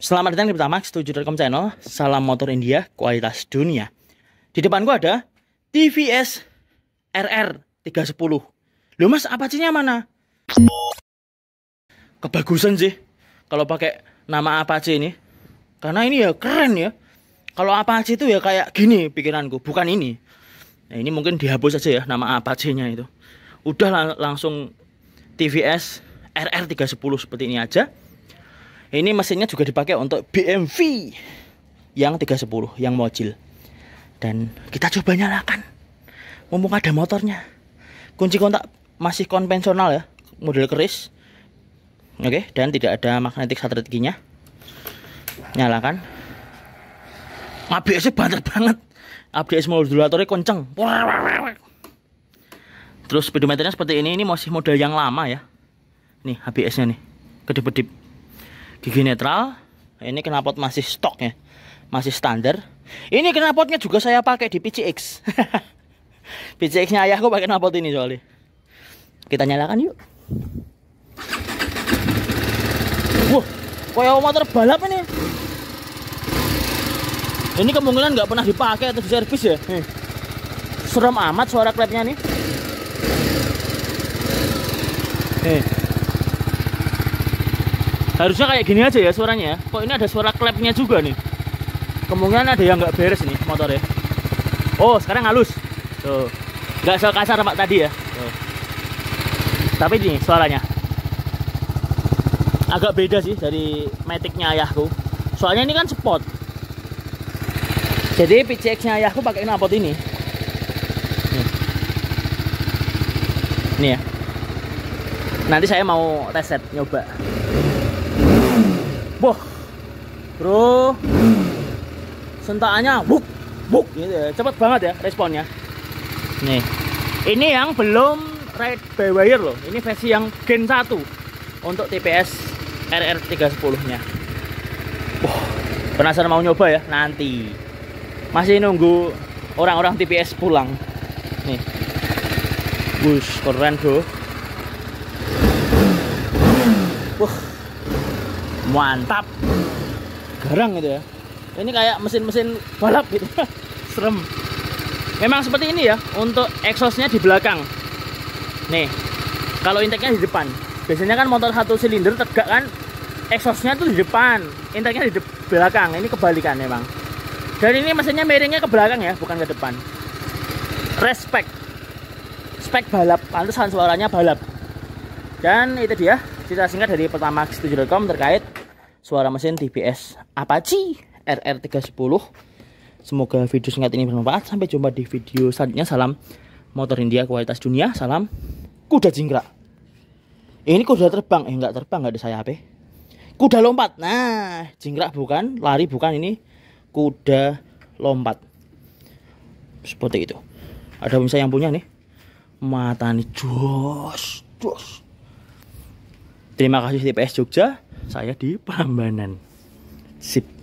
Selamat datang di Pertamax 7.com channel. Salam motor India kualitas dunia. Di depanku ada TVS RR 310 Loh mas Apache nya mana? Kebagusan sih Kalau pakai nama Apache ini. Karena ini ya keren ya. Kalau Apache itu ya kayak gini pikiranku Bukan ini. Nah ini mungkin dihapus aja ya nama Apache nya itu. Udah lang langsung TVS RR 310 seperti ini aja ini mesinnya juga dipakai untuk BMW yang 310 yang mojil. Dan kita coba nyalakan. Mumpung ada motornya. Kunci kontak masih konvensional ya, model keris. Oke, dan tidak ada magnetik starter nya Nyalakan. ABS banter banget. ABS modulatornya kenceng. Terus speedometernya seperti ini, ini masih model yang lama ya. Nih ABS-nya nih, kedip-kedip gigi netral. Ini knalpot masih stok ya masih standar. Ini knalpotnya juga saya pakai di PCX PCX nya ayahku pakai knalpot ini soalnya. Kita nyalakan yuk. Wah kayak motor balap ini. Ini kemungkinan nggak pernah dipakai atau diservis ya? Nih. serem amat suara klepnya nih. Nih harusnya kayak gini aja ya suaranya ya. Kok ini ada suara klepnya juga nih? Kemungkinan ada yang nggak beres nih motornya. Oh sekarang halus. Tuh. Nggak kasar pak tadi ya. Tuh. tapi ini suaranya. Agak beda sih dari metiknya ayahku. Soalnya ini kan spot. Jadi PCX nya ayahku pakai knalpot ini. Nih. ini ya. Nanti saya mau reset nyoba Boh, bro, sentaannya buk, buk, gitu ya. cepet banget ya responnya. Nih, ini yang belum ride by wire loh. Ini versi yang Gen 1 untuk TPS RR 310 nya. Wah, penasaran mau nyoba ya? Nanti. Masih nunggu orang-orang TPS pulang. Nih. Bus keren bro. Wah mantap. Garang gitu ya? Ini kayak mesin-mesin balap gitu. Serem. Memang seperti ini ya untuk exhaustnya di belakang. Nih kalau intake-nya di depan. Biasanya kan motor satu silinder tegak kan exhaustnya tuh di depan. Intake-nya di de belakang ini kebalikan memang. Dan ini mesinnya miringnya ke belakang ya bukan ke depan. Respect. Spek balap pantesan suaranya balap. Dan itu dia cerita singkat dari pertama x7.com terkait suara mesin TBS Apache RR310 semoga video singkat ini bermanfaat. Sampai jumpa di video selanjutnya. Salam motor India kualitas dunia. Salam kuda jingkrak. Ini kuda terbang. Eh enggak terbang enggak ada sayap kuda lompat. Nah jingkrak bukan lari bukan. Ini kuda lompat. Seperti itu. Ada bisa yang punya nih. Mata nih jos jos. Terima kasih TPS Jogja saya di Prambanan. Sip.